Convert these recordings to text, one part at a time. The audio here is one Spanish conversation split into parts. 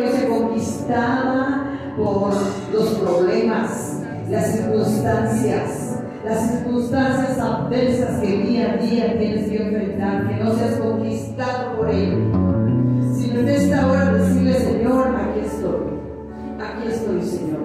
no se conquistaba por los problemas, las circunstancias, las circunstancias adversas que día a día tienes que enfrentar, que no seas conquistado por ello. Sino en esta hora decirle, Señor, aquí estoy, aquí estoy, Señor,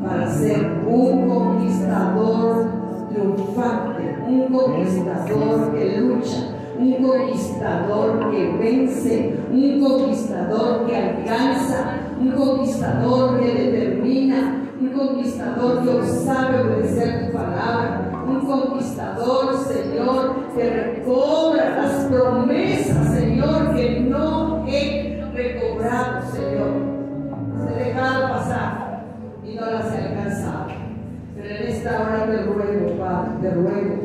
para ser un conquistador triunfante, un conquistador que lucha un conquistador que vence, un conquistador que alcanza, un conquistador que determina, un conquistador que sabe obedecer tu palabra, un conquistador, Señor, que recobra las promesas, Señor, que no he recobrado, Señor. Se dejado pasar y no las he alcanzado. Pero en esta hora te ruego, Padre, te ruego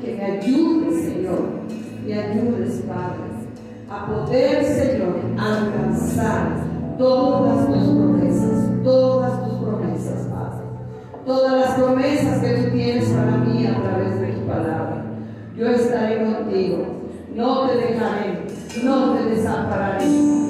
que me ayude, Señor y ayudes, Padre, a poder, Señor, alcanzar todas tus promesas, todas tus promesas, Padre. Todas las promesas que tú tienes para mí a través de tu palabra. Yo estaré contigo, no te dejaré, no te desampararé.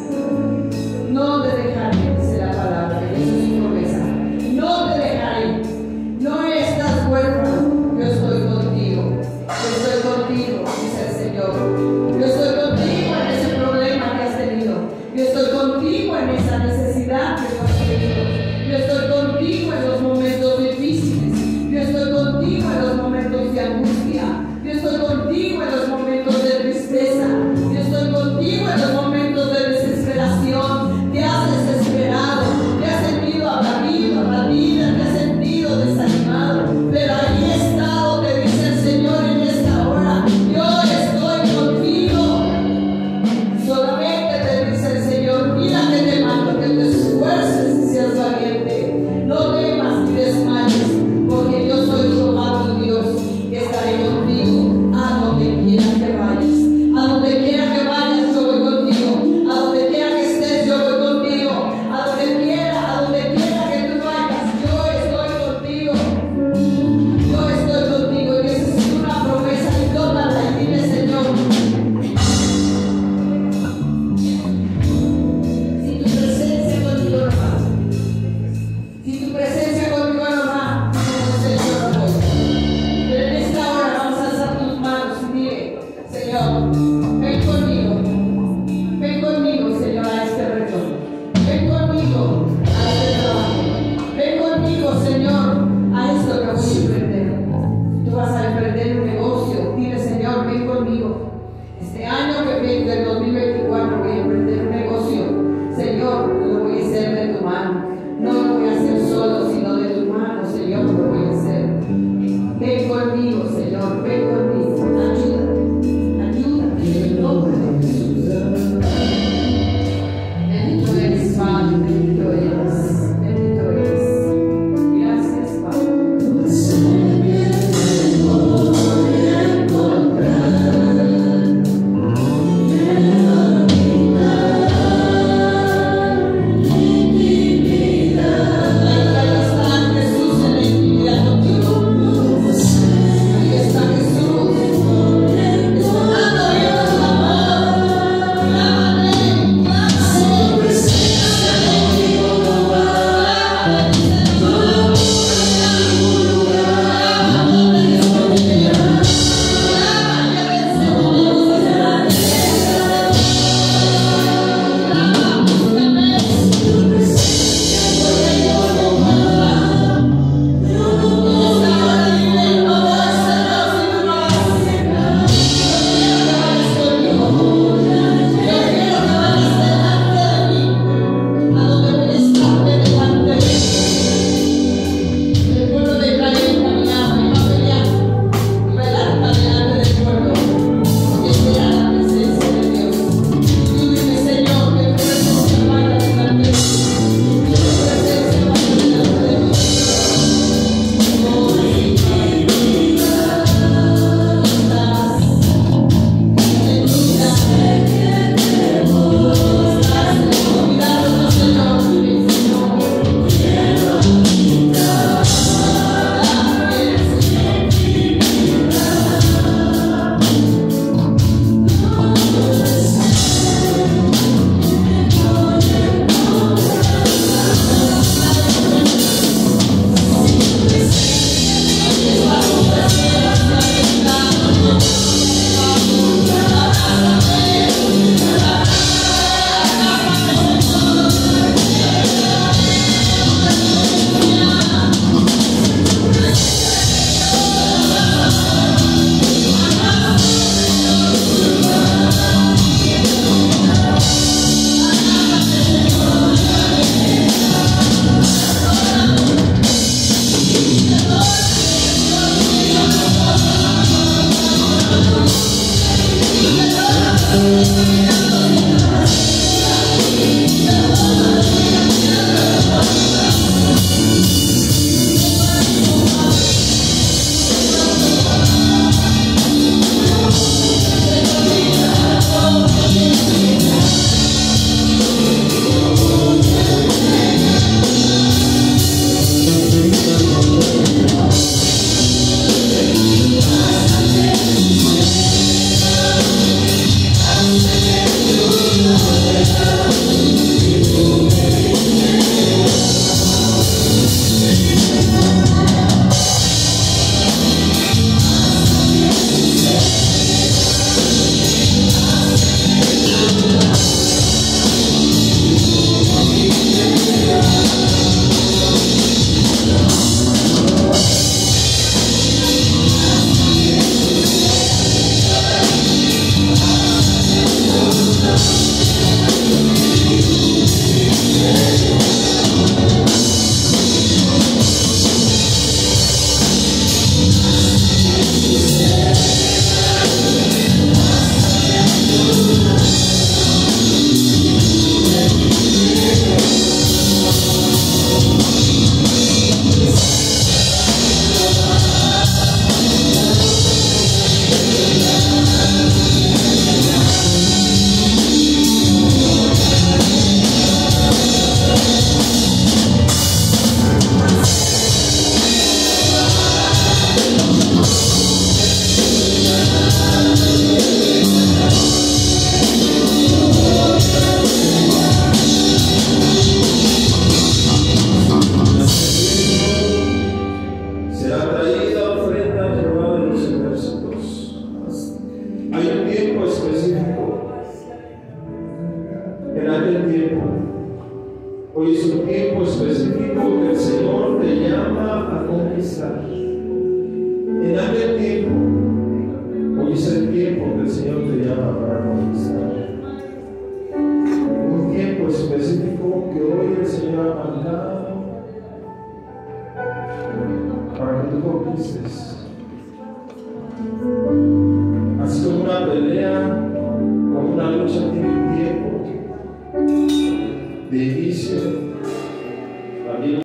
Para que